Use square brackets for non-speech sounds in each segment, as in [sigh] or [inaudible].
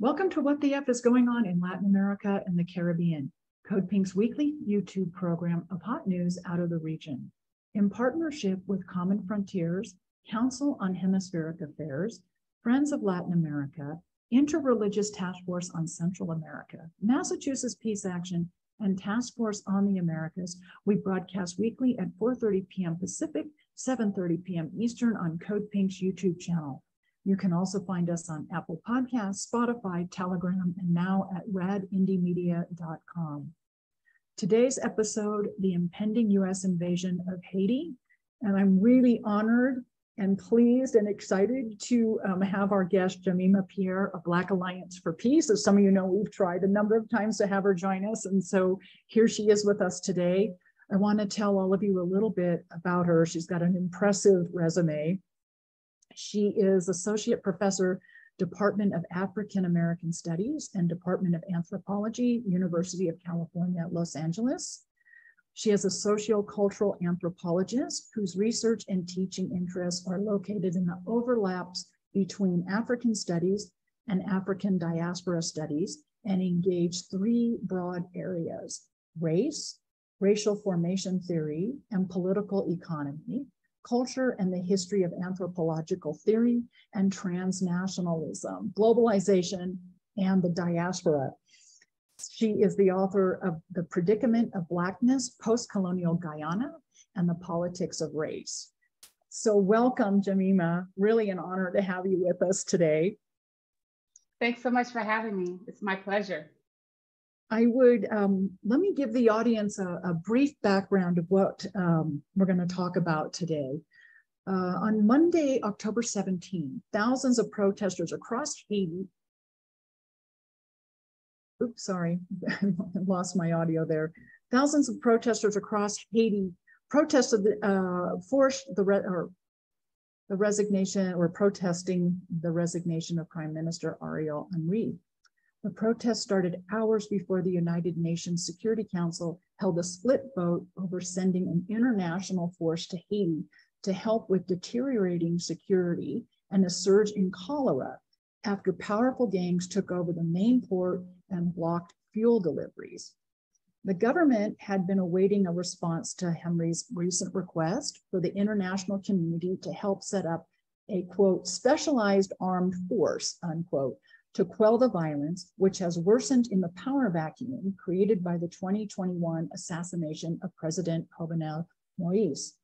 Welcome to What the F is Going On in Latin America and the Caribbean, Code Pink's weekly YouTube program of hot news out of the region. In partnership with Common Frontiers, Council on Hemispheric Affairs, Friends of Latin America, Interreligious Task Force on Central America, Massachusetts Peace Action, and Task Force on the Americas, we broadcast weekly at 4.30 p.m. Pacific, 7.30 p.m. Eastern on Code Pink's YouTube channel. You can also find us on Apple Podcasts, Spotify, Telegram, and now at radindiemedia.com. Today's episode, the impending US invasion of Haiti. And I'm really honored and pleased and excited to um, have our guest, Jemima Pierre of Black Alliance for Peace. As some of you know, we've tried a number of times to have her join us. And so here she is with us today. I want to tell all of you a little bit about her. She's got an impressive resume. She is Associate Professor, Department of African American Studies and Department of Anthropology, University of California, Los Angeles. She is a sociocultural anthropologist whose research and teaching interests are located in the overlaps between African studies and African diaspora studies and engage three broad areas, race, racial formation theory, and political economy, culture and the history of anthropological theory and transnationalism, globalization, and the diaspora. She is the author of The Predicament of Blackness, Post-Colonial Ghana, and the Politics of Race. So welcome, Jemima. Really an honor to have you with us today. Thanks so much for having me. It's my pleasure. I would um, let me give the audience a, a brief background of what um, we're going to talk about today. Uh, on Monday, October 17, thousands of protesters across Haiti. Oops, sorry, I [laughs] lost my audio there. Thousands of protesters across Haiti protested, uh, forced the or the resignation or protesting the resignation of Prime Minister Ariel Henry. The protest started hours before the United Nations Security Council held a split vote over sending an international force to Haiti to help with deteriorating security and a surge in cholera after powerful gangs took over the main port and blocked fuel deliveries. The government had been awaiting a response to Henry's recent request for the international community to help set up a quote, specialized armed force, unquote, to quell the violence, which has worsened in the power vacuum created by the 2021 assassination of President Jovenel Moise.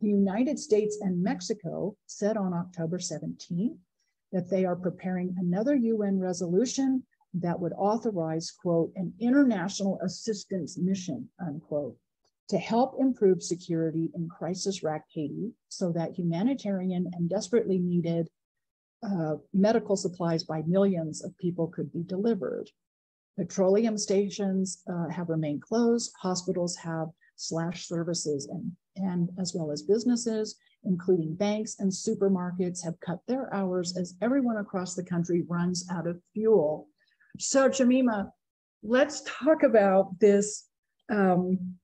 The United States and Mexico said on October 17 that they are preparing another UN resolution that would authorize, quote, an international assistance mission, unquote, to help improve security in crisis-racked Haiti so that humanitarian and desperately needed uh, medical supplies by millions of people could be delivered. Petroleum stations uh, have remained closed. Hospitals have slashed services and, and as well as businesses, including banks and supermarkets have cut their hours as everyone across the country runs out of fuel. So Jemima, let's talk about this um,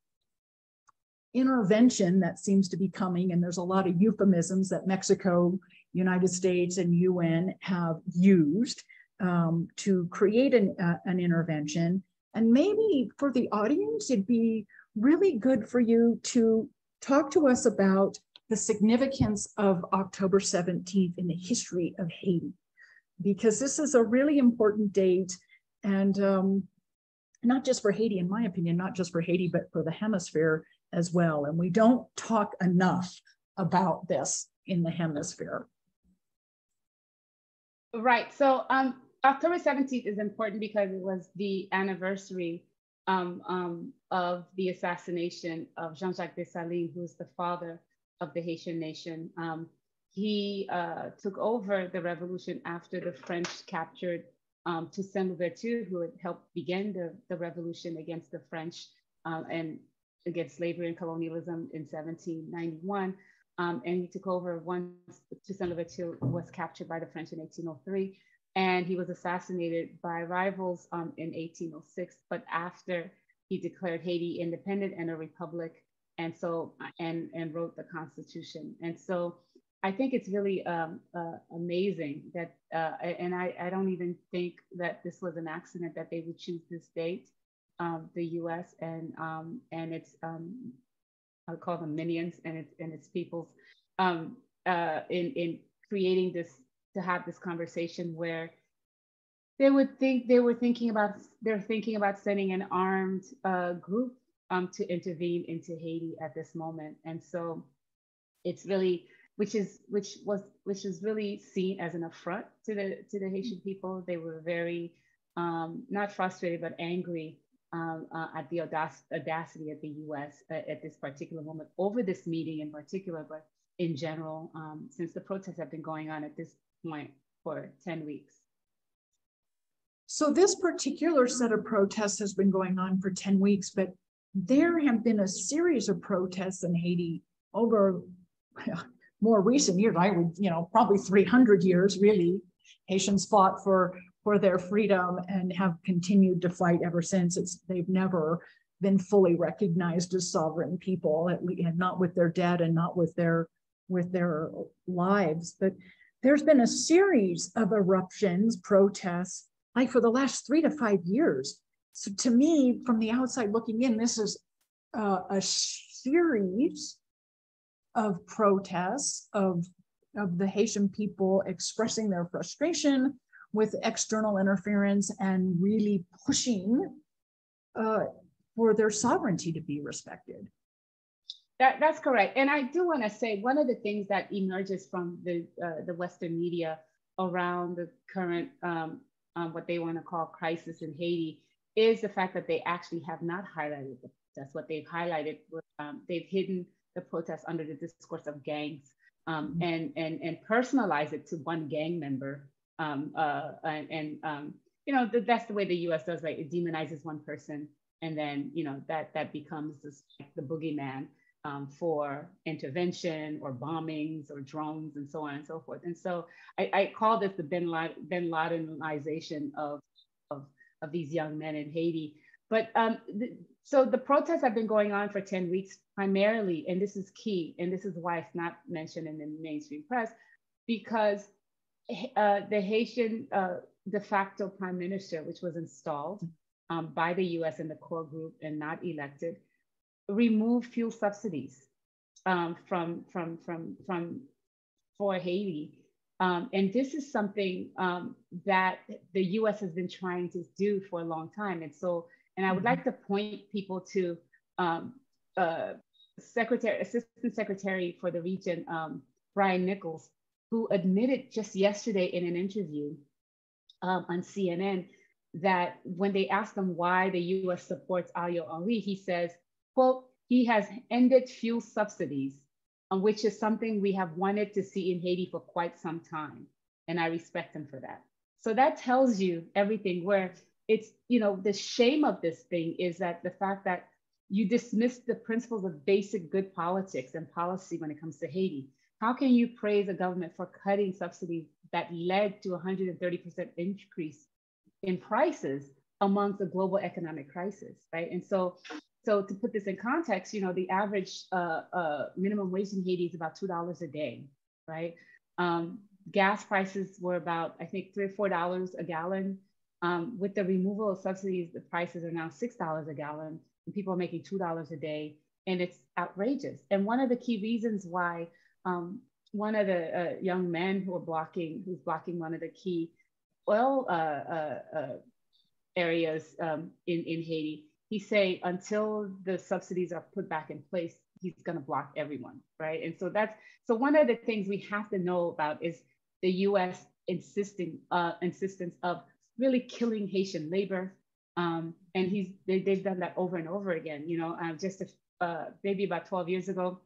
intervention that seems to be coming, and there's a lot of euphemisms that Mexico United States and UN have used um, to create an, uh, an intervention. And maybe for the audience, it'd be really good for you to talk to us about the significance of October 17th in the history of Haiti, because this is a really important date and um, not just for Haiti, in my opinion, not just for Haiti, but for the hemisphere as well. And we don't talk enough about this in the hemisphere. Right. So um, October 17th is important because it was the anniversary um, um, of the assassination of Jean-Jacques Dessalines, who's the father of the Haitian nation. Um, he uh, took over the revolution after the French captured um, Toussaint Louverture, who had helped begin the, the revolution against the French uh, and against slavery and colonialism in 1791. Um, and he took over once Toussaint Louverture was captured by the French in 1803. And he was assassinated by rivals um, in 1806, but after he declared Haiti independent and a republic, and so and and wrote the Constitution. And so I think it's really um, uh, amazing that, uh, and I, I, don't even think that this was an accident that they would choose this date, um, the U.S. and um, and its um, I would call them minions and its and its peoples um, uh, in in creating this to have this conversation where they would think they were thinking about they're thinking about sending an armed uh, group um, to intervene into Haiti at this moment, and so it's really which is which was which is really seen as an affront to the to the Haitian people. They were very um, not frustrated but angry um, uh, at the audacity of the U.S. At, at, this particular moment over this meeting in particular, but in general, um, since the protests have been going on at this point for 10 weeks. So this particular set of protests has been going on for 10 weeks, but there have been a series of protests in Haiti over more recent years. I would, you know, probably 300 years really. Haitians fought for for their freedom and have continued to fight ever since. It's they've never been fully recognized as sovereign people, at least not with their dead and not with their with their lives. But there's been a series of eruptions, protests like for the last three to five years. So to me, from the outside looking in, this is uh, a series of protests of, of the Haitian people expressing their frustration with external interference and really pushing uh, for their sovereignty to be respected. That, that's correct. And I do want to say one of the things that emerges from the, uh, the Western media around the current um, um, what they want to call crisis in Haiti is the fact that they actually have not highlighted the protests. What they've highlighted, um, they've hidden the protests under the discourse of gangs um, mm-hmm. and, and, and personalize it to one gang member. Um, uh, and, um, you know, that's the way the US does, right? It demonizes one person and then, you know, that, that becomes this, like, the boogeyman. Um, for intervention or bombings or drones and so on and so forth. And so I, I call this the Bin, Laden, Bin Ladenization of, of, of these young men in Haiti. But um, th so the protests have been going on for 10 weeks primarily, and this is key, and this is why it's not mentioned in the mainstream press, because uh, the Haitian uh, de facto prime minister, which was installed um, by the US and the core group and not elected, removed fuel subsidies um, from, from, from, from, for Haiti. Um, and this is something um, that the US has been trying to do for a long time. And so, and I would mm-hmm. like to point people to um, uh, Secretary, Assistant Secretary for the region, um, Brian Nichols, who admitted just yesterday in an interview um, on CNN that when they asked him why the US supports Ariel Henry, he says, quote, he has ended fuel subsidies, um, which is something we have wanted to see in Haiti for quite some time. And I respect him for that. So that tells you everything where it's, you know, the shame of this thing is that the fact that you dismiss the principles of basic good politics and policy when it comes to Haiti. How can you praise a government for cutting subsidies that led to 130% increase in prices amongst a global economic crisis, right? And so so to put this in context, you know, the average uh, uh, minimum wage in Haiti is about $2 a day, right? Um, gas prices were about, I think, three or $4 a gallon. Um, with the removal of subsidies, the prices are now $6 a gallon, and people are making $2 a day, and it's outrageous. And one of the key reasons why um, one of the uh, young men who are blocking, who's blocking one of the key oil uh, uh, uh, areas um, in, in Haiti he say until the subsidies are put back in place, he's going to block everyone, right? And so that's so one of the things we have to know about is the U.S. insisting uh, insistence of really killing Haitian labor, um, and he's they, have done that over and over again. You know, just a, uh, maybe about 12 years ago,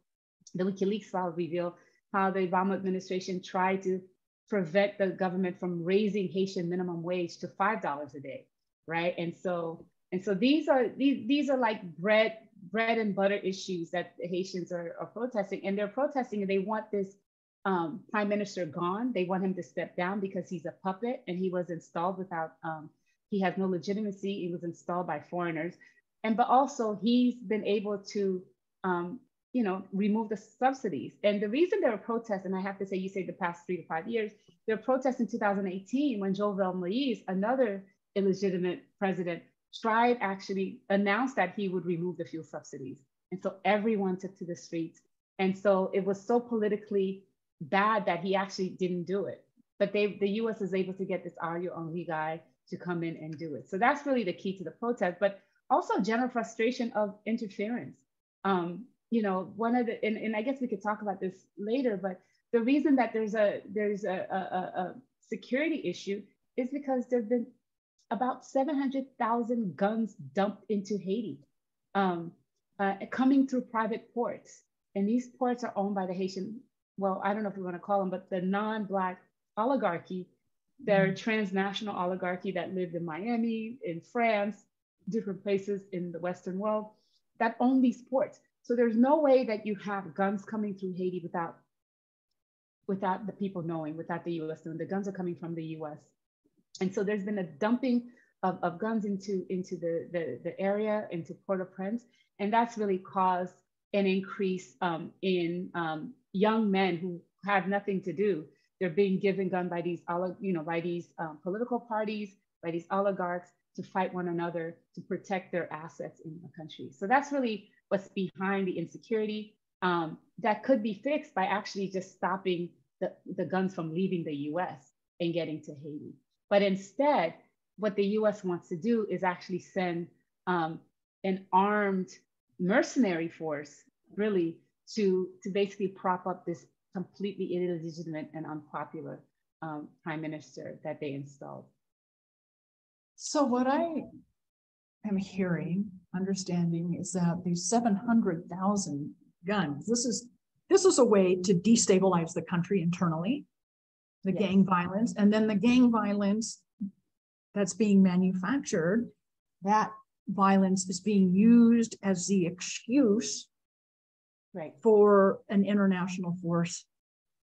the WikiLeaks file revealed how the Obama administration tried to prevent the government from raising Haitian minimum wage to five dollars a day, right? And so and so these are these these are like bread bread and butter issues that the Haitians are, are protesting, and they're protesting and they want this um, prime minister gone. They want him to step down because he's a puppet and he was installed without um, he has no legitimacy. He was installed by foreigners, and but also he's been able to um, you know, remove the subsidies. And the reason there were protests, and I have to say, you say the past three to five years, there were protests in 2018 when Jovenel Moïse, another illegitimate president, tried actually announced that he would remove the fuel subsidies. And so everyone took to the streets. And so it was so politically bad that he actually didn't do it. But they, the US is able to get this Ariel Henry guy to come in and do it. So that's really the key to the protest, but also general frustration of interference. Um, you know, one of the, and, and I guess we could talk about this later, but the reason that there's a there's a, a, a security issue is because there've been about 700,000 guns dumped into Haiti, um, uh, coming through private ports. And these ports are owned by the Haitian, well, I don't know if we want to call them, but the non-Black oligarchy. They're mm-hmm. transnational oligarchy that lived in Miami, in France, different places in the Western world that own these ports. So there's no way that you have guns coming through Haiti without, without the people knowing, without the US knowing. The guns are coming from the US. And so there's been a dumping of, of guns into, into the, the, the area, into Port-au-Prince. And that's really caused an increase um, in um, young men who have nothing to do. They're being given gun by these, you know, by these um, political parties, by these oligarchs to fight one another to protect their assets in the country. So that's really what's behind the insecurity um, that could be fixed by actually just stopping the, the guns from leaving the US and getting to Haiti. But instead, what the US wants to do is actually send um, an armed mercenary force, really, to, to basically prop up this completely illegitimate and unpopular um, prime minister that they installed. So what I am hearing, understanding, is that these 700,000 guns, this is this is a way to destabilize the country internally, the yes. gang violence, and then the gang violence that's being manufactured, that violence is being used as the excuse right. for an international force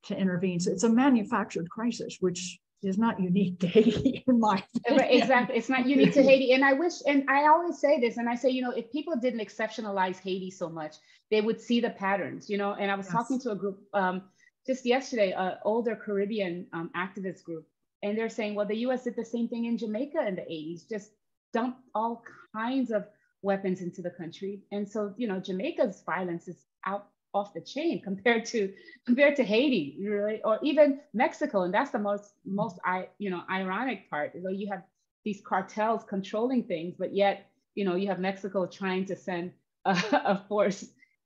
to intervene. So it's a manufactured crisis, which is not unique to Haiti, [laughs] in my opinion. Exactly. It's not unique to Haiti. And I wish, and I always say this, and I say, you know, if people didn't exceptionalize Haiti so much, they would see the patterns, you know. And I was yes. talking to a group um, just yesterday, an older Caribbean um, activist group, and they're saying, well, the US did the same thing in Jamaica in the 80s, just dumped all kinds of weapons into the country. And so, you know, Jamaica's violence is out off the chain compared to compared to Haiti, really, or even Mexico. And that's the most most I you know ironic part. You know, you have these cartels controlling things, but yet you know you have Mexico trying to send a, [laughs] a force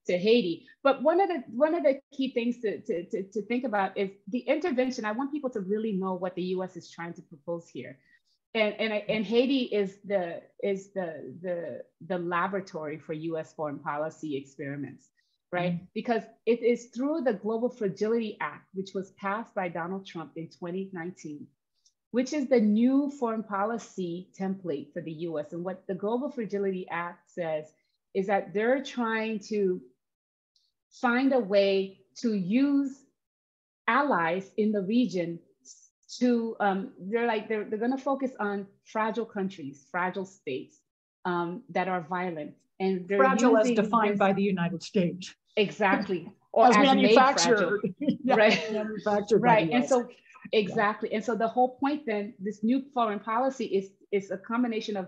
to Haiti. But one of the one of the key things to, to, to, to think about is the intervention. I want people to really know what the U.S. is trying to propose here. And, and, and Haiti is the is the, the the laboratory for U.S. foreign policy experiments right? Mm-hmm. Because it is through the Global Fragility Act, which was passed by Donald Trump in 2019, which is the new foreign policy template for the US. And what the Global Fragility Act says is that they're trying to find a way to use allies in the region to um, they're like they're, they're going to focus on fragile countries fragile states um, that are violent and fragile as defined by the united states Exactly. [laughs] Or as, as manufactured. [laughs] yeah, right. Manufactured right. And so exactly. Yeah. And so the whole point then, this new foreign policy is is a combination of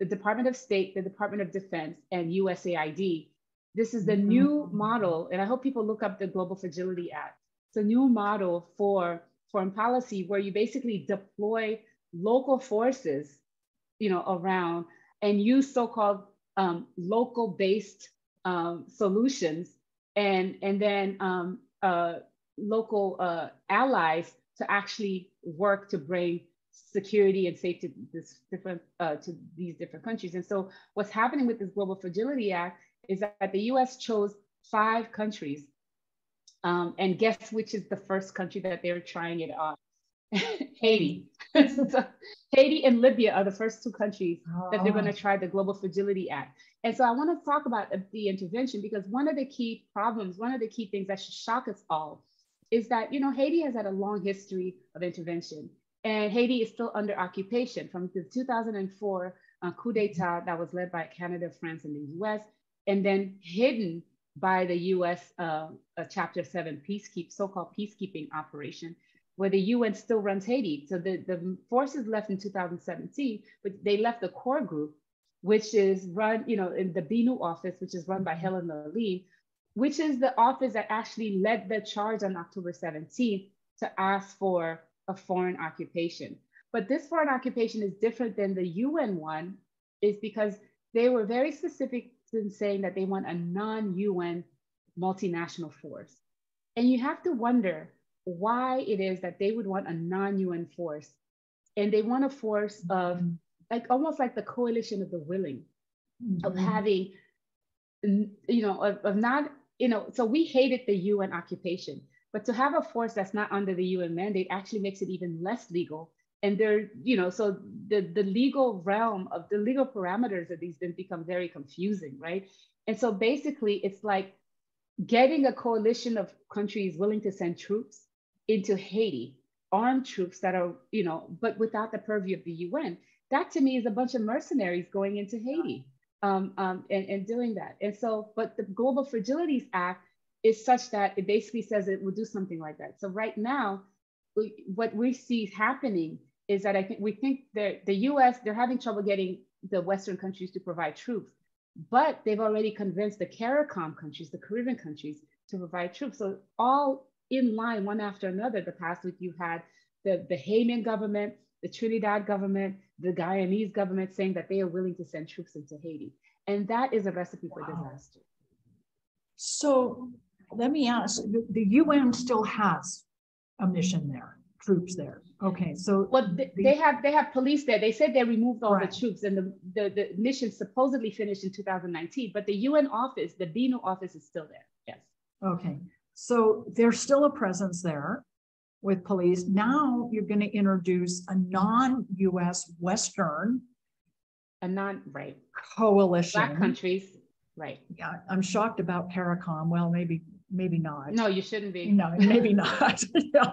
the Department of State, the Department of Defense, and USAID. This is the mm-hmm. new model, and I hope people look up the Global Fragility Act. It's a new model for foreign policy where you basically deploy local forces, you know, around and use so-called um, local-based um, solutions and and then um, uh, local uh, allies to actually work to bring security and safety to this different uh, to these different countries. And so what's happening with this Global Fragility Act is that the U.S. chose five countries, um, and guess which is the first country that they're trying it on? [laughs] Haiti. so [laughs] Haiti and Libya are the first two countries oh. that they're going to try the Global Fragility Act. And so I want to talk about the intervention because one of the key problems, one of the key things that should shock us all is that, you know, Haiti has had a long history of intervention and Haiti is still under occupation from the 2004 uh, coup d'etat that was led by Canada, France, and the US, and then hidden by the US uh, Chapter 7 peacekeep, so-called peacekeeping operation, where the UN still runs Haiti. So the, the forces left in 2017, but they left the core group, which is run, you know, in the BINUH office, which is run by mm-hmm. Helen La Lime, which is the office that actually led the charge on October 17th to ask for a foreign occupation. But this foreign occupation is different than the UN one, is because they were very specific in saying that they want a non-UN multinational force. And you have to wonder why it is that they would want a non-UN force. And they want a force of mm-hmm. like almost like the coalition of the willing, mm-hmm. of having, you know, of, of not, you know, so we hated the UN occupation, but to have a force that's not under the UN mandate actually makes it even less legal and they're you know so the the legal realm of the legal parameters of these then become very confusing right and so basically it's like getting a coalition of countries willing to send troops into haiti armed troops that are you know but without the purview of the un that to me is a bunch of mercenaries going into haiti um, um, and, and doing that. And so but the global fragilities act is such that it basically says it will do something like that. So right now what we see happening is that I think we think that the US, they're having trouble getting the Western countries to provide troops, but they've already convinced the CARICOM countries, the Caribbean countries, to provide troops. So all in line, one after another, the past week you had the, the Bahamian government, the Trinidad government, the Guyanese government saying that they are willing to send troops into Haiti. And that is a recipe wow. for disaster. So let me ask, the, the UN still has a mission there troops there. Okay, so well, they, the, they have they have police there. They said they removed all right. the troops, and the, the the mission supposedly finished in 2019. But the UN office, the BINUH office, is still there. Yes. Okay, so there's still a presence there with police. Now you're going to introduce a non-U.S. Western, a non right coalition, black countries. Right. Yeah, I'm shocked about CARICOM. Well, maybe maybe not. No, you shouldn't be. No, maybe not. [laughs] yeah.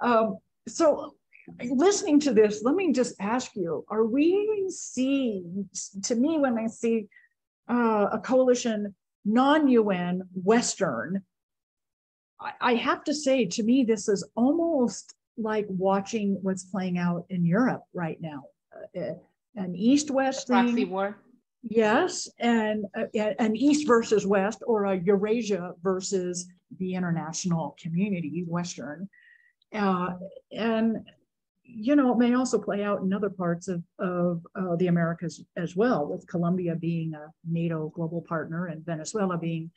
Um, so listening to this, let me just ask you, are we seeing, to me, when I see uh, a coalition, non-UN, Western, I, have to say, to me, this is almost like watching what's playing out in Europe right now. Uh, uh an East-West thing. Proxy war. Yes, and uh, an East versus West, or a Eurasia versus the international community, Western. Uh, and you know, it may also play out in other parts of, of uh, the Americas as well, with Colombia being a NATO global partner and Venezuela being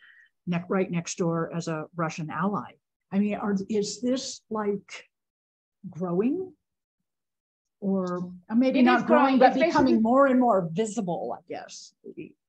ne- right next door as a Russian ally. I mean, are, is this like growing? Or uh, maybe it not growing, but becoming more and more visible, I guess.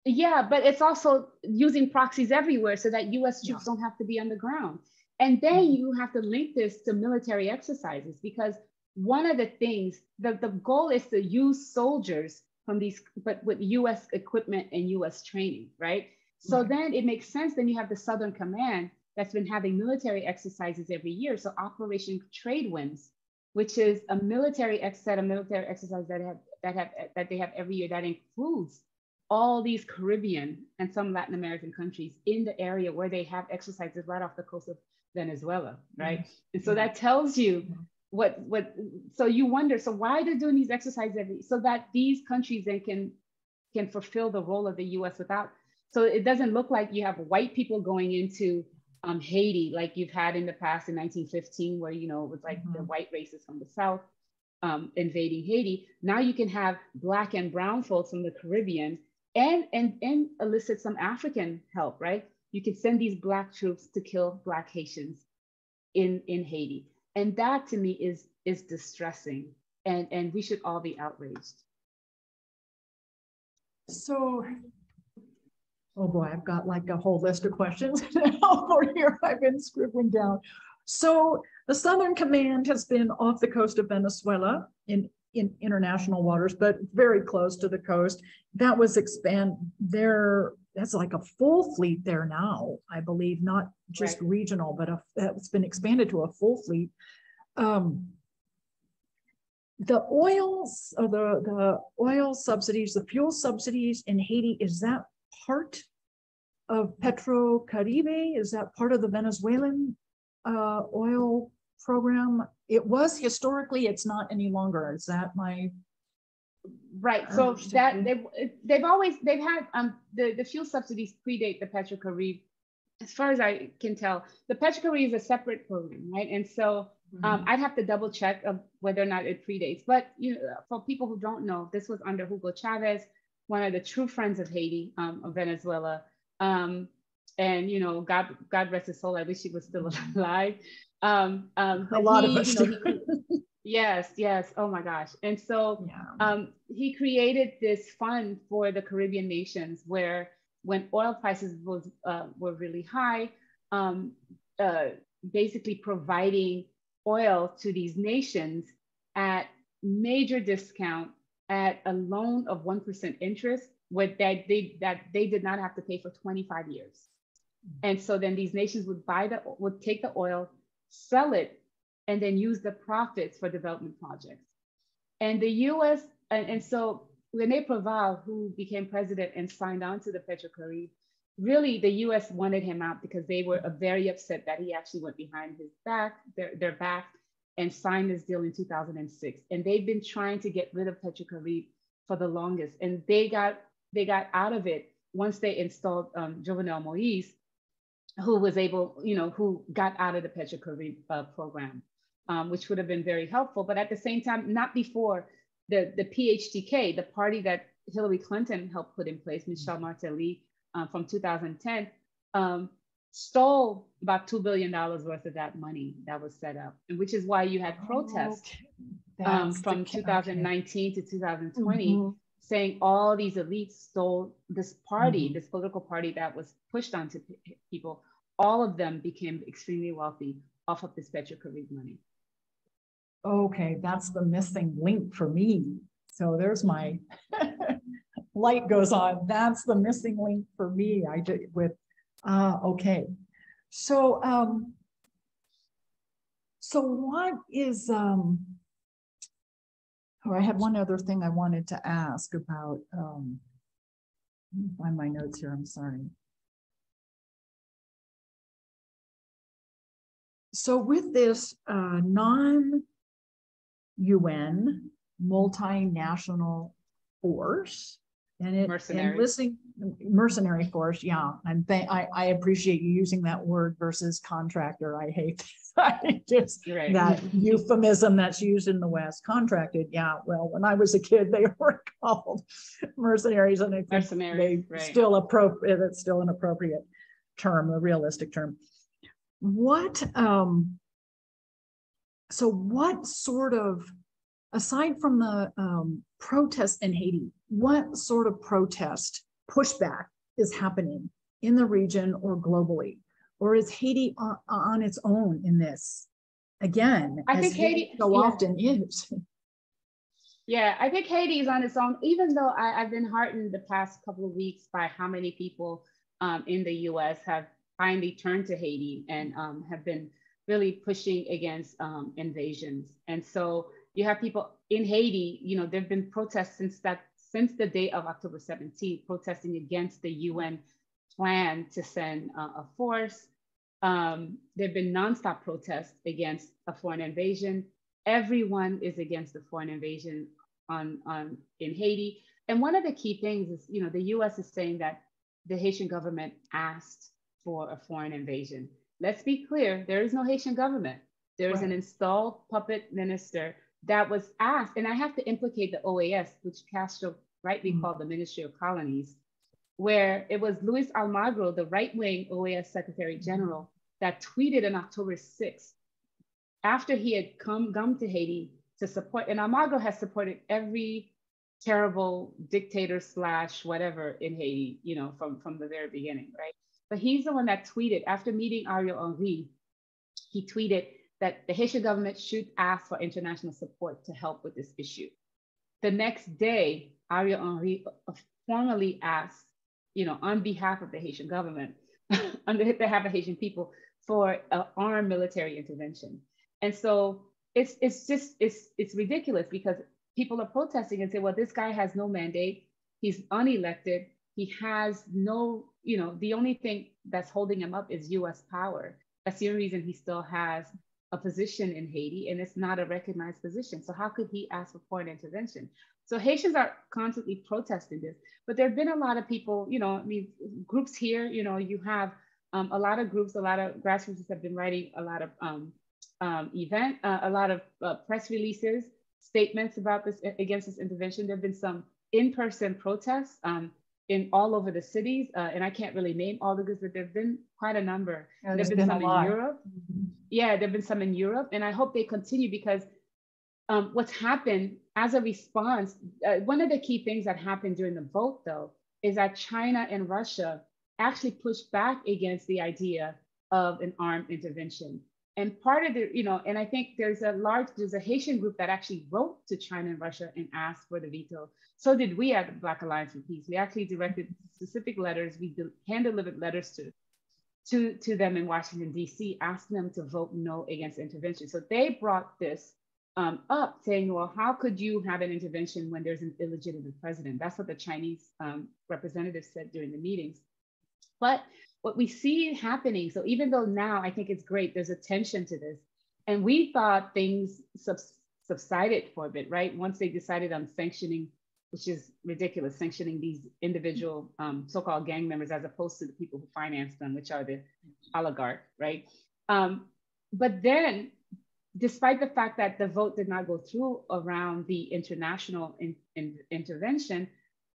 Yeah, but it's also using proxies everywhere so that US troops yeah. don't have to be on the ground. And then you have to link this to military exercises because one of the things, the, the goal is to use soldiers from these, but with US equipment and US training, right? So then it makes sense. Then you have the Southern Command that's been having military exercises every year. So Operation Trade Winds, which is a military ex- set of military exercise that have that have that they have every year that includes all these Caribbean and some Latin American countries in the area where they have exercises right off the coast of Venezuela, right? Mm-hmm. And so that tells you what what. So you wonder, so why they're doing these exercises every, so that these countries then can can fulfill the role of the U.S. without. So it doesn't look like you have white people going into um, Haiti like you've had in the past in 1915, where you know it was like mm-hmm. the white races from the south um, invading Haiti. Now you can have black and brown folks from the Caribbean and and and elicit some African help, right? you can send these black troops to kill black Haitians in, in Haiti. And that to me is, is distressing and, and we should all be outraged. So, oh boy, I've got like a whole list of questions [laughs] over here I've been scribbling down. So the Southern Command has been off the coast of Venezuela in, in international waters, but very close to the coast. That was expand there. that's like a full fleet there now, I believe, not just right. regional, but a, it's been expanded to a full fleet. Um, the oils or the, the oil subsidies, the fuel subsidies in Haiti, is that part of Petrocaribe? Is that part of the Venezuelan uh, oil program? It was historically, it's not any longer. Is that my Right. So that they've they've always they've had um the, the fuel subsidies predate the Petrocaribe. As far as I can tell, the Petrocaribe is a separate program, right? And so um, mm-hmm. I'd have to double check of whether or not it predates. But you know, for people who don't know, this was under Hugo Chavez, one of the true friends of Haiti, um, of Venezuela. Um, and you know, God, God rest his soul. I wish he was still [laughs] alive. Um, um, a lot he, of us. You know, he, [laughs] yes, yes. Oh my gosh. And so yeah. um, he created this fund for the Caribbean nations where when oil prices was uh, were really high, um, uh, basically providing oil to these nations at major discount at a loan of 1% interest with that they that they did not have to pay for 25 years. Mm-hmm. And so then these nations would buy the would take the oil, sell it, and then use the profits for development projects. And the US, and, and so Rene Preval, who became president and signed on to the Petrocaribe, really the US wanted him out because they were very upset that he actually went behind his back, their, their back, and signed this deal in 2006. And they've been trying to get rid of Petrocaribe for the longest. And they got they got out of it once they installed um, Jovenel Moise, who was able, you know, who got out of the Petrocaribe uh, program, um, which would have been very helpful. But at the same time, not before the, the PHTK, the party that Hillary Clinton helped put in place, Michel Martelly, uh, from 2010, um, stole about $2 billion worth of that money that was set up, and which is why you had protests okay. um, from 2019 okay. to 2020 mm-hmm. saying all these elites stole this party, mm-hmm. this political party that was pushed onto p- people. All of them became extremely wealthy off of this Petrocaribe money. Okay, that's the missing link for me. So there's my [laughs] light goes on. That's the missing link for me. I did with uh okay. So um so what is um oh I had one other thing I wanted to ask about um find my notes here, I'm sorry. So with this uh, non UN multinational force and it mercenary. and listening mercenary force yeah and th- I, I appreciate you using that word versus contractor i hate [laughs] I just right. that euphemism that's used in the west contracted yeah well when i was a kid they [laughs] were called mercenaries and mercenaries, they right. still appropriate it's still an appropriate term a realistic term what um so what sort of aside from the um, protests in Haiti, what sort of protest pushback is happening in the region or globally? Or is Haiti on, on its own in this? Again, I think Haiti, Haiti so yeah. often is. [laughs] Yeah, I think Haiti is on its own, even though I, have been heartened the past couple of weeks by how many people um, in the US have finally turned to Haiti and um, have been really pushing against um, invasions. And so you have people in Haiti, you know, there've been protests since that since the day of October 17th, protesting against the UN plan to send uh, a force. Um, there've been nonstop protests against a foreign invasion. Everyone is against the foreign invasion on, on in Haiti. And one of the key things is, you know, the US is saying that the Haitian government asked for a foreign invasion. Let's be clear, there is no Haitian government. There is right. an installed puppet minister that was asked, and I have to implicate the OAS, which Castro rightly mm-hmm. called the Ministry of Colonies, where it was Luis Almagro, the right wing OAS Secretary mm-hmm. General, that tweeted on October 6th, after he had come, come to Haiti to support, and Almagro has supported every terrible dictator slash whatever in Haiti, you know, from, from the very beginning, right? But he's the one that tweeted after meeting Ariel Henry, he tweeted, that the Haitian government should ask for international support to help with this issue. The next day, Ariel Henry uh, uh, formally asked, you know, on behalf of the Haitian government, [laughs] on behalf of Haitian people, for an armed military intervention. And so it's it's just it's it's ridiculous because people are protesting and say, well, this guy has no mandate, he's unelected, he has no, you know, the only thing that's holding him up is US power. That's the only reason he still has a position in Haiti and it's not a recognized position. So how could he ask for foreign intervention? So Haitians are constantly protesting this, but there have been a lot of people, you know, I mean, groups here, you know, you have um, a lot of groups, a lot of grassroots have been writing a lot of um, um, event, uh, a lot of uh, press releases, statements about this against this intervention. There have been some in-person protests um, in all over the cities, uh, and I can't really name all the groups, but there've been quite a number. Yeah, there've been, been some in Europe. Mhm. Yeah, there've been some in Europe, and I hope they continue because um, what's happened as a response, uh, one of the key things that happened during the vote, though, is that China and Russia actually pushed back against the idea of an armed intervention. And part of the, you know, and I think there's a large, there's a Haitian group that actually wrote to China and Russia and asked for the veto. So did we at the Black Alliance for Peace. We actually directed specific letters, we hand delivered letters to, to, to them in Washington, DC, asking them to vote no against intervention. So they brought this um, up saying, well, how could you have an intervention when there's an illegitimate president? That's what the Chinese um, representatives said during the meetings. But what we see happening, so even though now I think it's great, there's attention to this, and we thought things subs subsided for a bit, right? Once they decided on sanctioning, which is ridiculous, sanctioning these individual um, so-called gang members as opposed to the people who finance them, which are the oligarch, right? Um, but then, despite the fact that the vote did not go through around the international in, in intervention,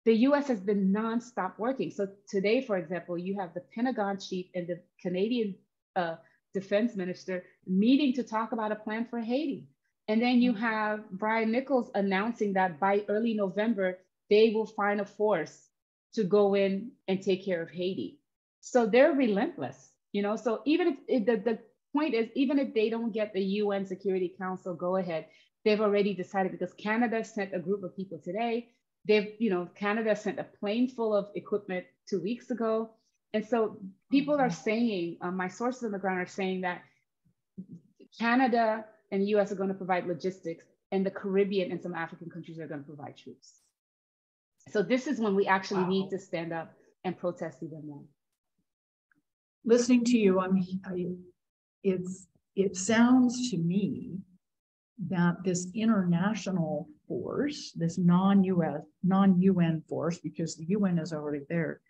the US has been nonstop working. So today, for example, you have the Pentagon chief and the Canadian uh, defense minister meeting to talk about a plan for Haiti. And then you have Brian Nichols announcing that by early November, they will find a force to go in and take care of Haiti. So they're relentless, you know. So even if, if the, the point is, even if they don't get the UN Security Council go ahead, they've already decided because Canada sent a group of people today They've, you know, Canada sent a plane full of equipment two weeks ago. And so people are saying, um, my sources on the ground are saying that Canada and the US are going to provide logistics, and the Caribbean and some African countries are going to provide troops. So this is when we actually wow. need to stand up and protest even more. Listening to you, I mean, I, it's it sounds to me that this international force, this non-US, non-UN force, because the UN is already there,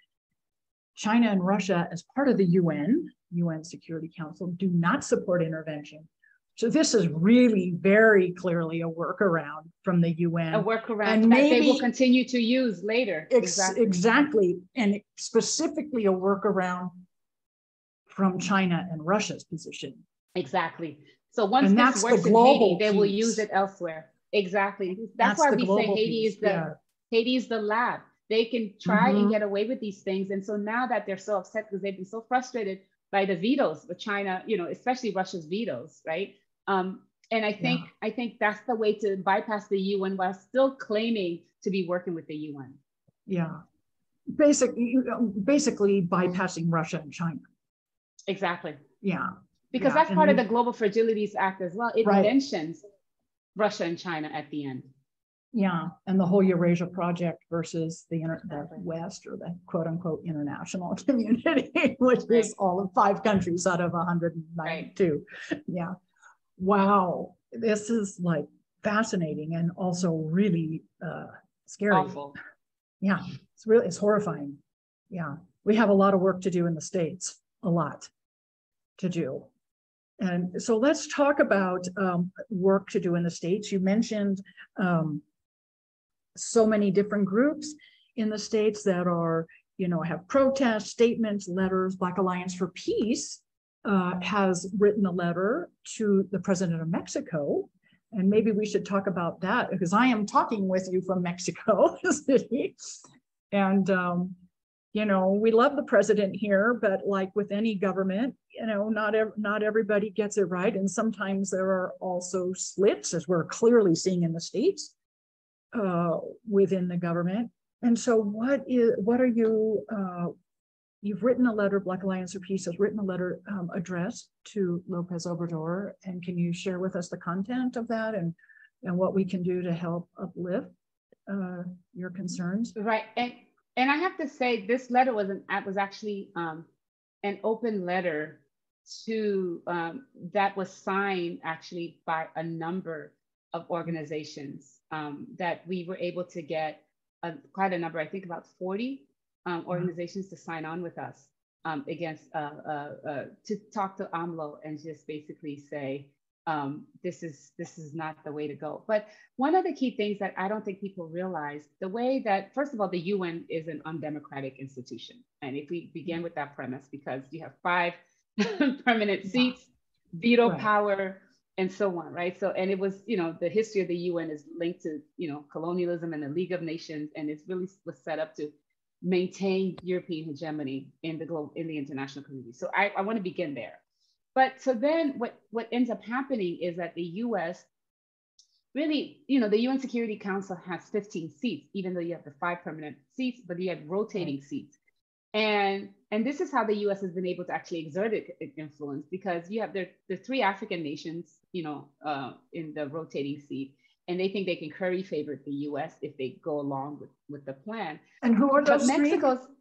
China and Russia, as part of the UN, UN Security Council, do not support intervention. So this is really very clearly a workaround from the UN. A workaround and that maybe, they will continue to use later. Ex exactly. exactly. And specifically a workaround from China and Russia's position. Exactly. So once and this works in Haiti, they will use it elsewhere. Exactly. That's, that's why we say Haiti piece. is the yeah. Haiti is the lab. They can try mm-hmm. and get away with these things. And so now that they're so upset because they've been so frustrated by the vetoes with China, you know, especially Russia's vetoes, right? Um, and I think yeah. I think that's the way to bypass the UN while still claiming to be working with the UN. Yeah, basically, basically bypassing Russia and China. Exactly. Yeah. Because yeah. that's part and of the Global Fragilities Act as well. It right. mentions Russia and China at the end. Yeah, and the whole Eurasia project versus the, inter- the West or the quote unquote international [laughs] community, [laughs] which right. is all of five countries out of 192. Right. Yeah. Wow. This is like fascinating and also really uh, scary. Awful. Yeah, it's really, it's horrifying. Yeah. We have a lot of work to do in the States, a lot to do. And so let's talk about um, work to do in the States. You mentioned um, so many different groups in the States that are, you know, have protests, statements, letters. Black Alliance for Peace uh, has written a letter to the president of Mexico. And maybe we should talk about that because I am talking with you from Mexico [laughs] City. And um, you know, we love the president here, but like with any government, you know, not ev- not everybody gets it right, and sometimes there are also slits, as we're clearly seeing in the states uh, within the government. And so, what is what are you? Uh, you've written a letter. Black Alliance for Peace has written a letter um, addressed to Lopez Obrador, and can you share with us the content of that and and what we can do to help uplift uh, your concerns? Right, and and I have to say, this letter was an was actually um, an open letter to um, that was signed actually by a number of organizations um, that we were able to get a, quite a number, I think about 40 um, mm-hmm. organizations to sign on with us um, against uh, uh, uh, to talk to AMLO and just basically say, um, this is this is not the way to go. But one of the key things that I don't think people realize, the way that first of all, the UN is an undemocratic institution, and if we begin with that premise, because you have five [laughs] permanent seats, veto right. power, and so on, right? So, and it was, you know, the history of the UN is linked to, you know, colonialism and the League of Nations, and it's really was set up to maintain European hegemony in the global in the international community. So I, I want to begin there. But so then what, what ends up happening is that the US really, you know, the UN Security Council has 15 seats, even though you have the five permanent seats, but you have rotating right. seats. And, and this is how the US has been able to actually exert influence because you have the, the three African nations, you know, uh, in the rotating seat, and they think they can curry favor the US if they go along with, with the plan. And who are those but Mexico's, three?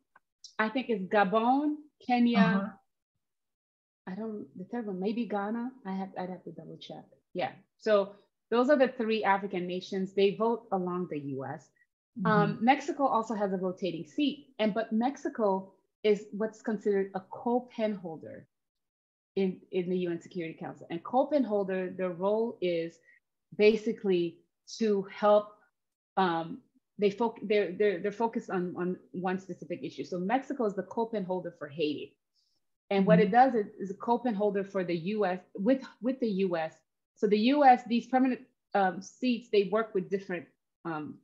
I think it's Gabon, Kenya, uh-huh. I don't the third one, maybe Ghana. I have I'd have to double check. Yeah. So those are the three African nations. They vote along the US. Mm-hmm. Um, Mexico also has a rotating seat, and but Mexico is what's considered a co-pen holder in, in the UN Security Council. And co-pen holder, their role is basically to help um, they fo- they're, they're, they're focused on, on one specific issue. So Mexico is the co-pen holder for Haiti. And what it mm-hmm. does is, is a co-pen holder for the US with, with the US. So the US, these permanent um, seats, they work with different um,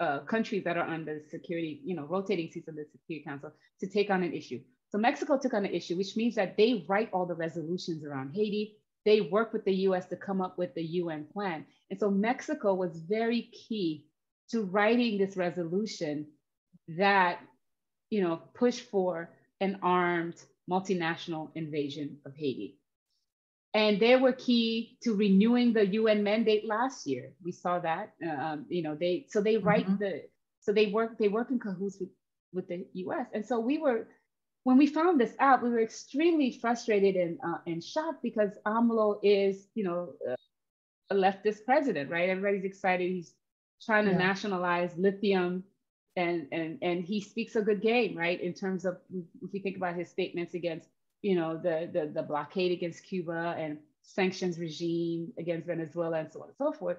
uh, countries that are on the security, you know, rotating seats of the Security Council to take on an issue. So Mexico took on an issue, which means that they write all the resolutions around Haiti. They work with the US to come up with the UN plan. And so Mexico was very key to writing this resolution that, you know, push for an armed multinational invasion of Haiti. And they were key to renewing the UN mandate last year. We saw that, um, you know, they, so they write mm-hmm. the, so they work, they work in cahoots with, with the US. And so we were, when we found this out, we were extremely frustrated and, uh, and shocked because AMLO is, you know, uh, a leftist president, right? Everybody's excited. He's trying to yeah. nationalize lithium and and and he speaks a good game, right? In terms of if you think about his statements against, you know, the the, the blockade against Cuba and sanctions regime against Venezuela and so on and so forth.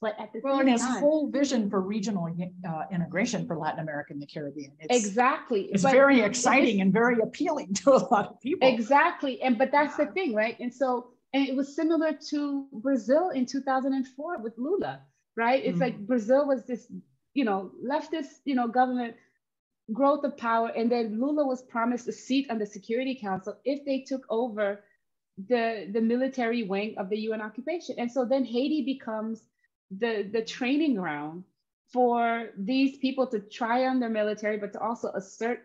But at the well, same and his time, whole vision for regional uh, integration for Latin America and the Caribbean. It's, exactly. It's but very exciting and very appealing to a lot of people. Exactly. And but that's the thing, right? And so and it was similar to Brazil in 2004 with Lula, right? It's mm-hmm. like Brazil was this you know, leftist, you know, government growth of power. And then Lula was promised a seat on the Security Council if they took over the, the military wing of the UN occupation. And so then Haiti becomes the, the training ground for these people to try on their military, but to also assert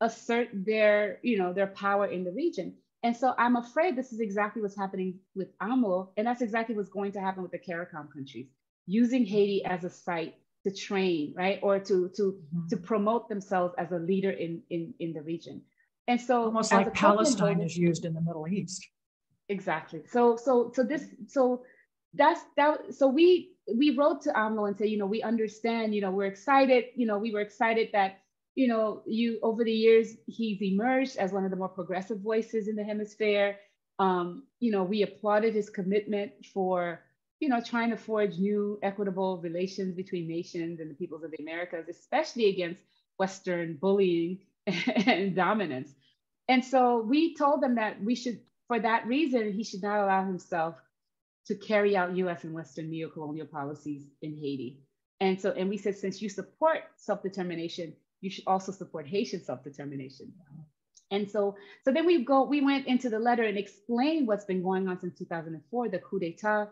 assert their, you know, their power in the region. And so I'm afraid this is exactly what's happening with AMLO, and that's exactly what's going to happen with the CARICOM countries, using Haiti as a site to train, right? Or to to mm-hmm. to promote themselves as a leader in in in the region. And so almost like Palestine is used in the Middle East. Exactly. So so so this so that's that so we we wrote to AMLO and said, you know, we understand, you know, we're excited, you know, we were excited that, you know, you over the years he's emerged as one of the more progressive voices in the hemisphere. Um, you know, we applauded his commitment for you know, trying to forge new equitable relations between nations and the peoples of the Americas, especially against Western bullying [laughs] and dominance. And so we told them that we should, for that reason, he should not allow himself to carry out US and Western neocolonial policies in Haiti. And so, and we said, since you support self-determination, you should also support Haitian self-determination. And so, so then we go, we went into the letter and explained what's been going on since 2004, the coup d'etat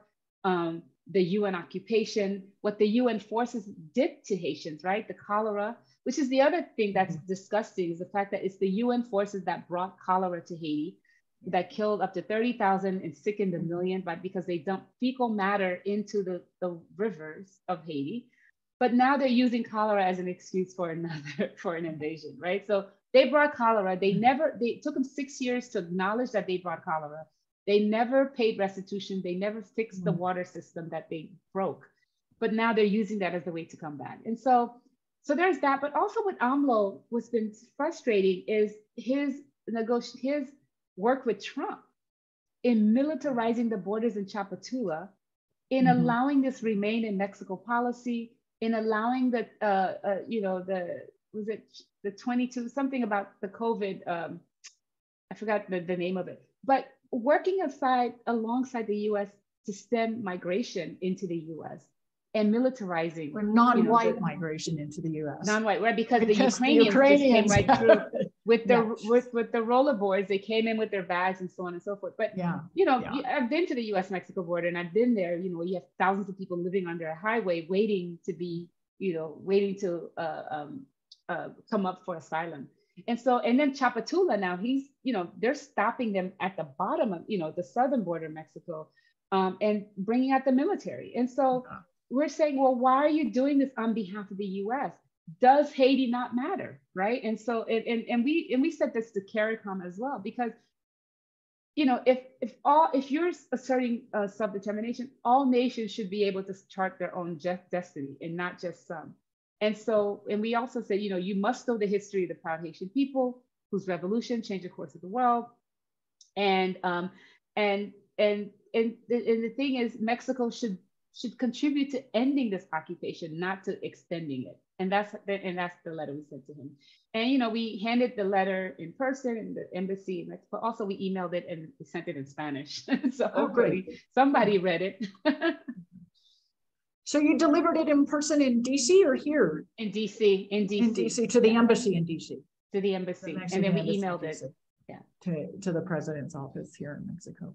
um, the UN occupation, what the UN forces did to Haitians, right? The cholera, which is the other thing that's mm-hmm. disgusting, is the fact that it's the UN forces that brought cholera to Haiti that killed up to 30,000 and sickened a million, but because they dumped fecal matter into the, the rivers of Haiti. but now they're using cholera as an excuse for another [laughs] for an invasion, right? So they brought cholera. They never. They took them six years to acknowledge that they brought cholera. They never paid restitution. They never fixed the mm. water system that they broke. But now they're using that as the way to come back. And so, so there's that. But also, what AMLO has been frustrating is his negoti- his work with Trump in militarizing the borders in Tapachula, in mm-hmm. allowing this remain in Mexico policy, in allowing the, uh, uh, you know, the, was it the 22, something about the COVID, um, I forgot the, the name of it, but working aside, alongside the US to stem migration into the US and militarizing. Or non-white you know, migration into the U.S. Non-white, right? Because, because the Ukrainians, the Ukrainians came right through with the [laughs] yes. with with the rollerboards. They came in with their bags and so on and so forth. But yeah, you know, yeah. I've been to the U.S.-Mexico border and I've been there. You know, you have thousands of people living under a highway, waiting to be, you know, waiting to uh, um, uh, come up for asylum. And so, and then Tapachula now, he's, you know, they're stopping them at the bottom of, you know, the southern border of Mexico um, and bringing out the military. And so, we're saying, well, why are you doing this on behalf of the US? Does Haiti not matter? Right. And so, and, and, and we and we said this to CARICOM as well, because you know, if if all if you're asserting uh, self-determination, all nations should be able to chart their own destiny and not just some. And so, and we also said, you know, you must know the history of the proud Haitian people whose revolution changed the course of the world. And um, and and and the, and the thing is, Mexico should should contribute to ending this occupation, not to extending it. And that's the, and that's the letter we sent to him. And you know, we handed the letter in person in the embassy, but also we emailed it and we sent it in Spanish. [laughs] so oh, hopefully somebody read it. [laughs] so you delivered it in person in DC or here? In DC, in DC. In DC to the embassy in DC. To the embassy, the and then we emailed it. Yeah. To, to the president's office here in Mexico.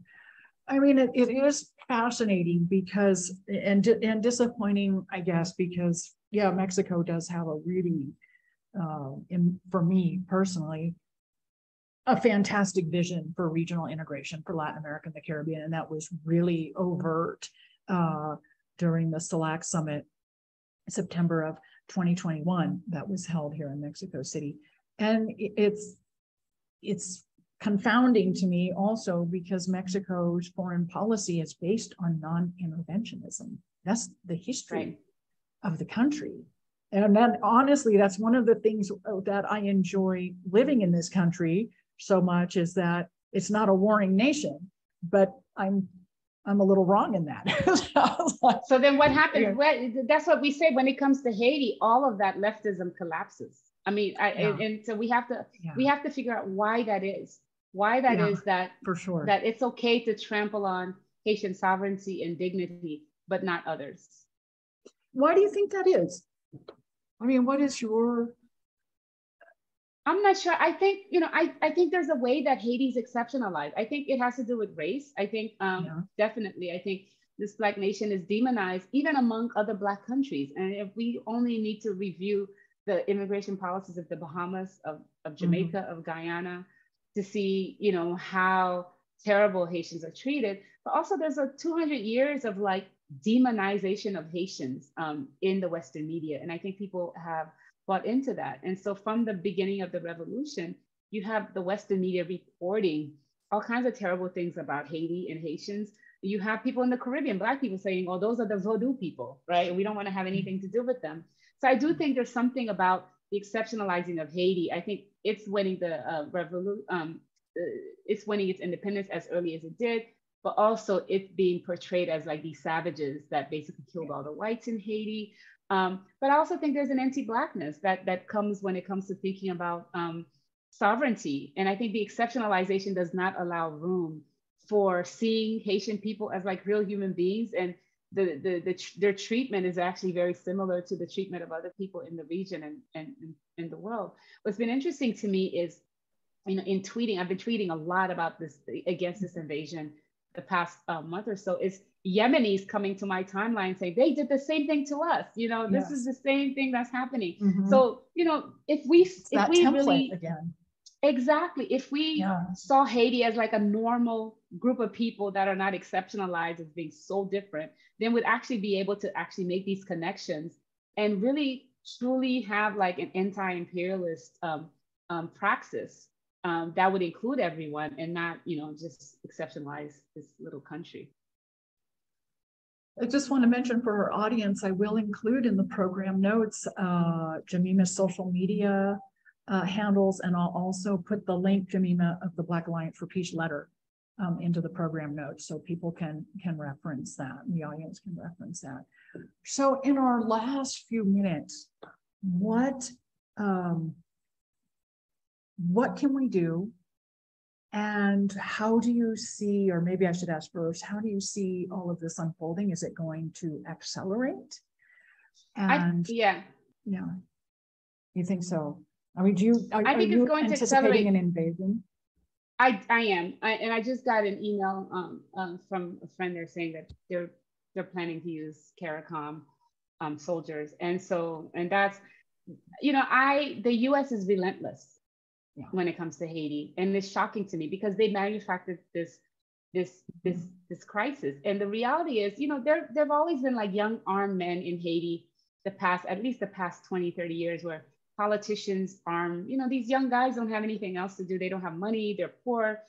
I mean, it, it is fascinating because, and, and disappointing, I guess, because, yeah, Mexico does have a really, uh, in, for me personally, a fantastic vision for regional integration for Latin America and the Caribbean. And that was really overt uh, during the CELAC summit, September of 2021, that was held here in Mexico City. And it's, it's confounding to me also because Mexico's foreign policy is based on non-interventionism. That's the history right. of the country. And then honestly, that's one of the things oh, that I enjoy living in this country so much is that it's not a warring nation, but I'm I'm a little wrong in that. [laughs] so then what happens? Yeah. What, that's what we say when it comes to Haiti, all of that leftism collapses. I mean, I, yeah. and, and, so we have to yeah. we have to figure out why that is why that is that for sure that it's okay to trample on Haitian sovereignty and dignity, but not others. Why do you think that is? I mean, what is your I'm not sure. I think, you know, I, I think there's a way that Haiti's exceptionalized. I think it has to do with race. I think um, yeah. definitely, I think this Black nation is demonized even among other Black countries. And if we only need to review the immigration policies of the Bahamas, of, of Jamaica, mm-hmm. of Guyana, to see, you know, how terrible Haitians are treated. But also there's a 200 years of like demonization of Haitians um, in the Western media. And I think people have bought into that. And so from the beginning of the revolution, you have the Western media reporting all kinds of terrible things about Haiti and Haitians. You have people in the Caribbean, Black people saying, oh, those are the voodoo people, right? We don't want to have anything to do with them. So I do think there's something about the exceptionalizing of Haiti. I think it's winning the uh, revolution, um, it's winning its independence as early as it did, but also it being portrayed as like these savages that basically killed all the whites in Haiti. Um, but I also think there's an anti-blackness that that comes when it comes to thinking about um, sovereignty. And I think the exceptionalization does not allow room for seeing Haitian people as like real human beings and the, the, the, their treatment is actually very similar to the treatment of other people in the region and, and, and in the world. What's been interesting to me is, you know, in tweeting, I've been tweeting a lot about this against this invasion the past uh, month or so. Is Yemenis coming to my timeline saying they did the same thing to us. You know, this yes. is the same thing that's happening. Mm-hmm. So, you know, if we it's if we really again. Exactly. If we yeah. saw Haiti as like a normal group of people that are not exceptionalized as being so different, then we'd actually be able to actually make these connections and really truly have like an anti-imperialist um, um, praxis um, that would include everyone and not, you know, just exceptionalize this little country. I just want to mention for our audience, I will include in the program notes uh, Jemima's social media uh, handles, and I'll also put the link, Jemima, of the Black Alliance for Peace letter um, into the program notes so people can can reference that, and the audience can reference that. So in our last few minutes, what um, what can we do and how do you see, or maybe I should ask first, how do you see all of this unfolding? Is it going to accelerate? And I, yeah. Yeah. You think so? I mean, do you, are, I think it's going to accelerate an invasion? I, I am. I, and I just got an email um, um, from a friend there saying that they're they're planning to use CARICOM um, soldiers. And so, and that's, you know, I, the US is relentless yeah. when it comes to Haiti. And it's shocking to me because they manufactured this this this mm-hmm. this crisis. And the reality is, you know, there there've always been like young armed men in Haiti the past at least the past 20, 30 years where politicians arm, you know, these young guys don't have anything else to do. They don't have money, they're poor.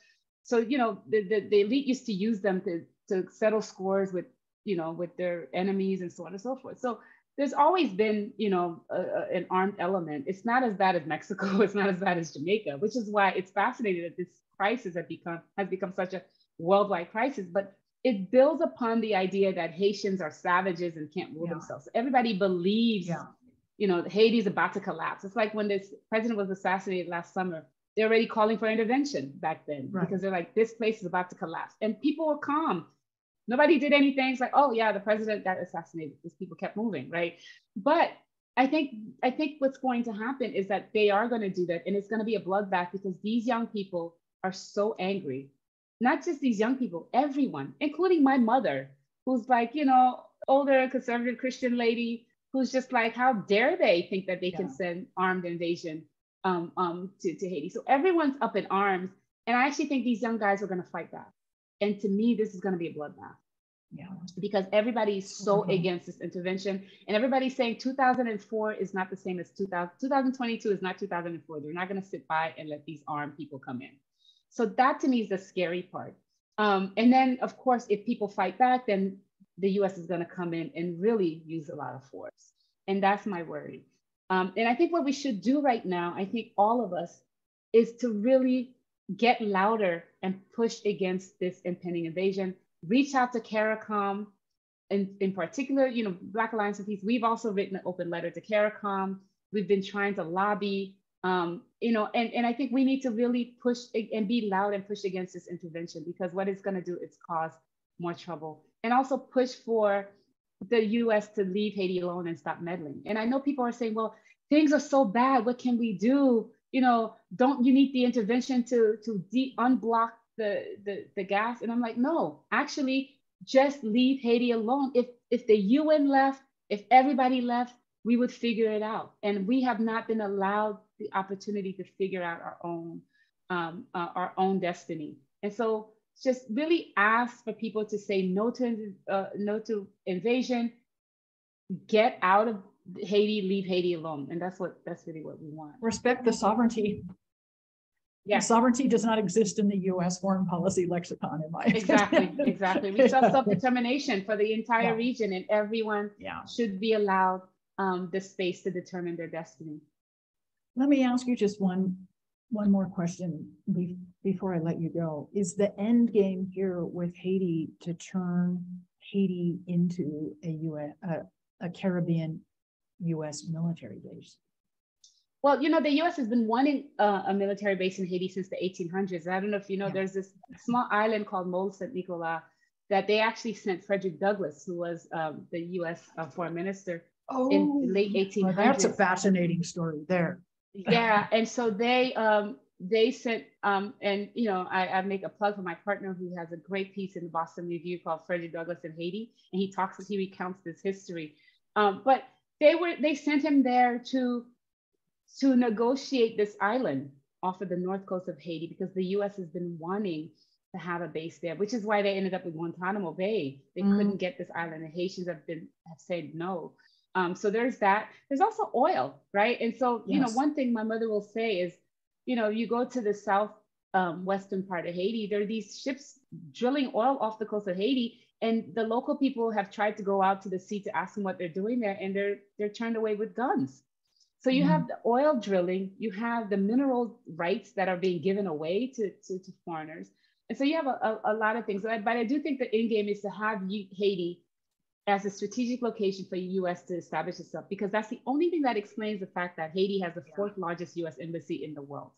So, you know, the, the, the elite used to use them to, to settle scores with, you know, with their enemies and so on and so forth. So there's always been, you know, a, a, an armed element. It's not as bad as Mexico. [laughs] It's not as bad as Jamaica, which is why it's fascinating that this crisis has become has become such a worldwide crisis. But it builds upon the idea that Haitians are savages and can't rule yeah. themselves. Everybody believes, yeah. you know, Haiti's about to collapse. It's like when this president was assassinated last summer. They're already calling for intervention back then right. because they're like, this place is about to collapse, and people were calm Nobody did anything. It's like, oh yeah, the president got assassinated because people kept moving, right? But I think I think what's going to happen is that they are going to do that, and it's going to be a bloodbath because these young people are so angry. Not just these young people, everyone, including my mother, who's like, you know, older conservative Christian lady, who's just like, how dare they think that they yeah. can send armed invasion um, um, to, to Haiti? So everyone's up in arms, and I actually think these young guys are going to fight back. And to me, this is going to be a bloodbath. Yeah. Because everybody's so mm-hmm. against this intervention. And everybody's saying 2004 is not the same as 2000, 2022 is not 2004. They're not going to sit by and let these armed people come in. So that to me is the scary part. Um, and then, of course, if people fight back, then the US is going to come in and really use a lot of force. And that's my worry. Um, and I think what we should do right now, I think all of us, is to really get louder and push against this impending invasion. Reach out to CARICOM. In, in particular, you know, Black Alliance for Peace, we've also written an open letter to CARICOM. We've been trying to lobby, um, you know, and, and I think we need to really push and be loud and push against this intervention because what it's going to do is cause more trouble. And also push for the US to leave Haiti alone and stop meddling. And I know people are saying, well, things are so bad. What can we do? You know, don't you need the intervention to to de- unblock the, the the gas? And I'm like, no, actually, just leave Haiti alone. If if the UN left, if everybody left, we would figure it out. And we have not been allowed the opportunity to figure out our own um, uh, our own destiny. And so, just really ask for people to say no to uh, no to invasion. Get out of Haiti, leave Haiti alone. And that's what that's really what we want. Respect the sovereignty. Yeah. sovereignty does not exist in the US foreign policy lexicon, in my Exactly, exactly. We have [laughs] self-determination for the entire yeah. region and everyone yeah. should be allowed um, the space to determine their destiny. Let me ask you just one one more question before I let you go. Is the end game here with Haiti to turn Haiti into a US, a, a Caribbean US military base? Well, you know, the US has been wanting uh, a military base in Haiti since the 1800s. I don't know if you know, yeah. there's this small island called Mole Saint Nicolas that they actually sent Frederick Douglass, who was um, the US uh, foreign minister oh, in the late 1800s. Well, that's a fascinating story there. yeah. And so they, um, they sent, um, and you know, I, I, make a plug for my partner who has a great piece in the Boston Review called Frederick Douglass in Haiti. And he talks, he recounts this history. Um, but they were they sent him there to to negotiate this island off of the north coast of Haiti because the U.S. has been wanting to have a base there, which is why they ended up with Guantanamo Bay. They mm. couldn't get this island. The Haitians have been have said no. Um, so there's that. There's also oil, right? And so, you know, one thing my mother will say is, you know, you go to the south um, western part of Haiti, there are these ships drilling oil off the coast of Haiti, and the local people have tried to go out to the sea to ask them what they're doing there, and they're they're turned away with guns. So you Mhm. have the oil drilling, you have the mineral rights that are being given away to, to, to foreigners. And so you have a, a, a lot of things. But I, but I do think the end game is to have you, Haiti as a strategic location for the US to establish itself, because that's the only thing that explains the fact that Haiti has the fourth largest US embassy in the world,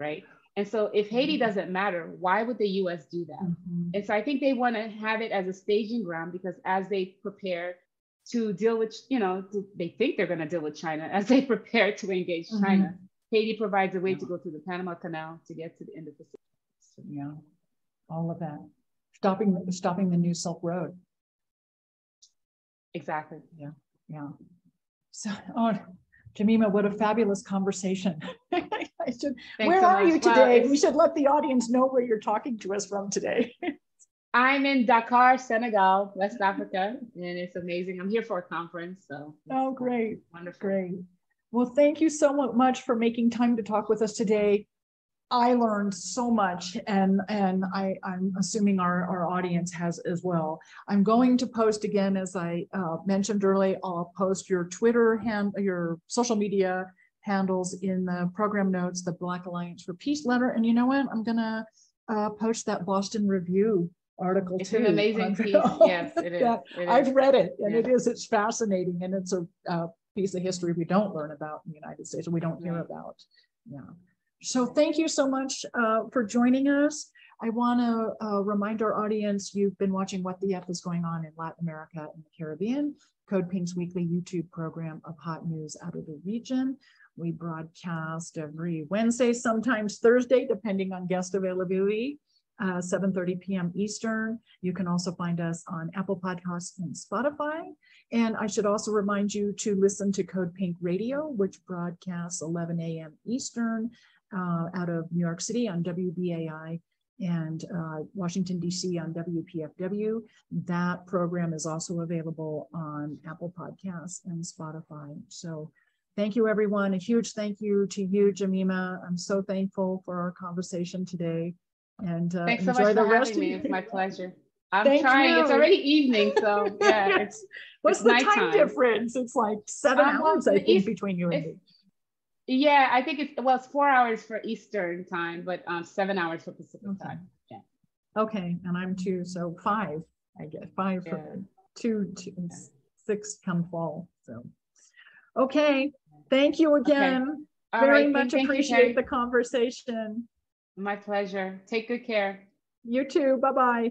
right? And so if Haiti Mhm. doesn't matter, why would the US do that? Mhm. And so I think they want to have it as a staging ground because as they prepare to deal with, you know, they think they're going to deal with China, [laughs] as they prepare to engage Mhm. China, Haiti provides a way to go through the Panama Canal to get to the end of the So, yeah, all of that. Stopping, stopping the new Silk Road. Exactly. Yeah. Yeah. So, [laughs] oh, Jemima, what a fabulous conversation. [laughs] I should, where so are you much. Wow, today? it's- We should let the audience know where you're talking to us from today. [laughs] I'm in Dakar, Senegal, West Africa, and it's amazing. I'm here for a conference, so Oh, great. wonderful. Great. Well, thank you so much for making time to talk with us today. I learned so much and, and I, I'm assuming our, our audience has as well. I'm going to post again, as I uh, mentioned earlier, I'll post your Twitter hand, your social media handles in the program notes, the Black Alliance for Peace letter. And you know what? I'm gonna uh, post that Boston Review article It's too. It's an amazing [laughs] piece. Yes, it is. [laughs] It I've read it and it Yeah. is, it's fascinating and it's a, uh piece of history we don't learn about in the United States, or we don't hear Right. about. Yeah. So thank you so much uh, for joining us. I want to uh, remind our audience, you've been watching What the F is Going On in Latin America and the Caribbean, Code Pink's weekly YouTube program of hot news out of the region. We broadcast every Wednesday, sometimes Thursday, depending on guest availability, uh, 7.30 p.m. Eastern. You can also find us on Apple Podcasts and Spotify. And I should also remind you to listen to Code Pink Radio, which broadcasts 11 a.m. Eastern uh, out of New York City on WBAI and uh, Washington, D.C. on WPFW. That program is also available on Apple Podcasts and Spotify. So thank you, everyone. A huge thank you to you, Jemima. I'm so thankful for our conversation today. And uh, Thanks so enjoy much the for rest having me. It's my pleasure. [laughs] I'm Thank trying. It's already evening, so yeah, [laughs] it's What's it's the time difference? It's like seven Um, hours, I think, East- between you and me. Yeah. I think it's well, it's four hours for Eastern time, but um, seven hours for Pacific Okay. time. Yeah. Okay, and I'm two, so five, I get five for Yeah. six come fall, so. Okay, thank you again. All Very right, much thank appreciate Terry. the conversation. My pleasure. Take good care. You too, bye-bye.